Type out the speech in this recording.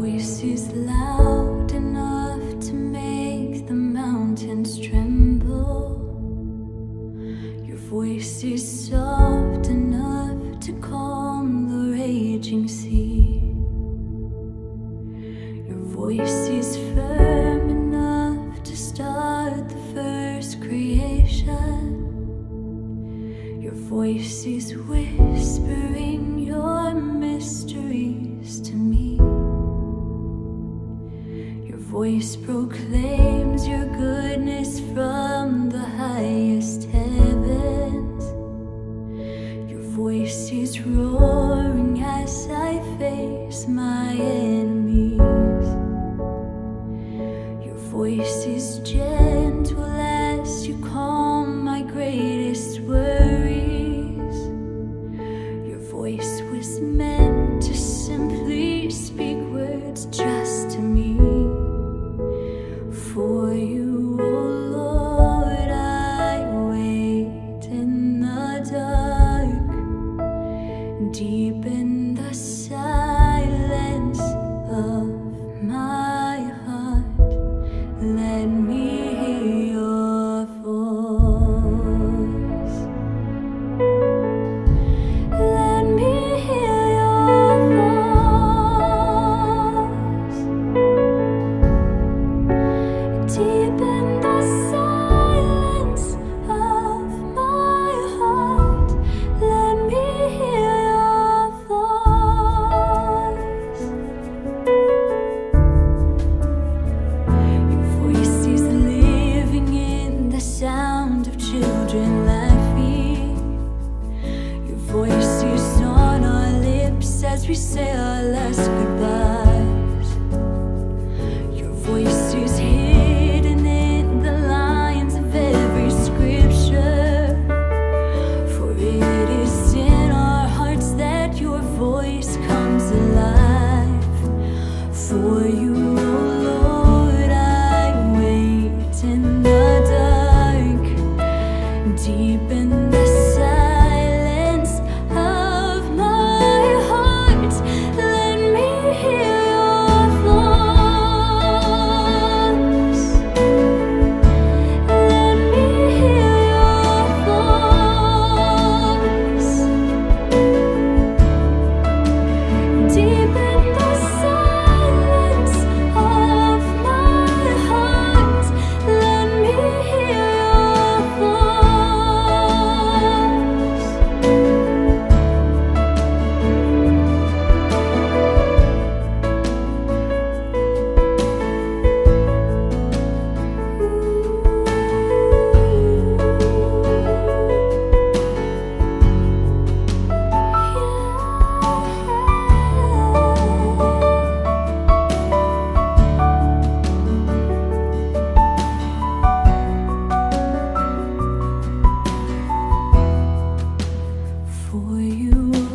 voice is loud enough to make the mountains tremble. Your voice is soft enough to calm the raging sea. Your voice is firm enough to start the first creation. Your voice is whispering voice proclaims your goodness from the highest heavens. Your voice is roaring as I face my enemies. Your voice is gentle as you calm my greatest worries. Your voice was meant deep in say our last goodbyes. Your voice is hidden in the lines of every scripture. For it is in our hearts that your voice comes alive. For you, For you,